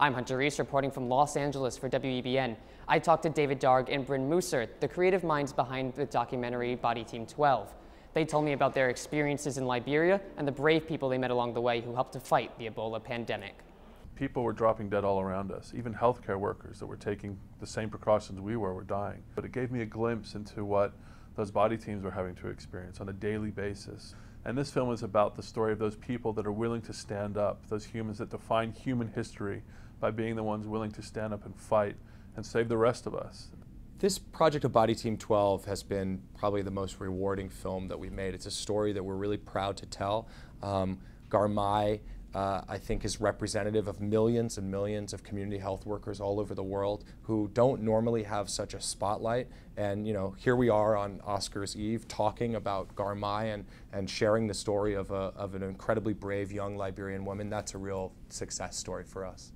I'm Hunter Reese reporting from Los Angeles for WEBN. I talked to David Darg and Bryn Mooser, the creative minds behind the documentary Body Team 12. They told me about their experiences in Liberia and the brave people they met along the way who helped to fight the Ebola pandemic. People were dropping dead all around us. Even healthcare workers that were taking the same precautions we were were dying. But it gave me a glimpse into what those body teams were having to experience on a daily basis. And this film is about the story of those people that are willing to stand up, those humans that define human history by being the ones willing to stand up and fight and save the rest of us. This project of Body Team 12 has been probably the most rewarding film that we've made. It's a story that we're really proud to tell. Um, Garmai uh, I think is representative of millions and millions of community health workers all over the world who don't normally have such a spotlight. And you know, here we are on Oscars Eve talking about Garmai and, and sharing the story of, a, of an incredibly brave young Liberian woman. That's a real success story for us.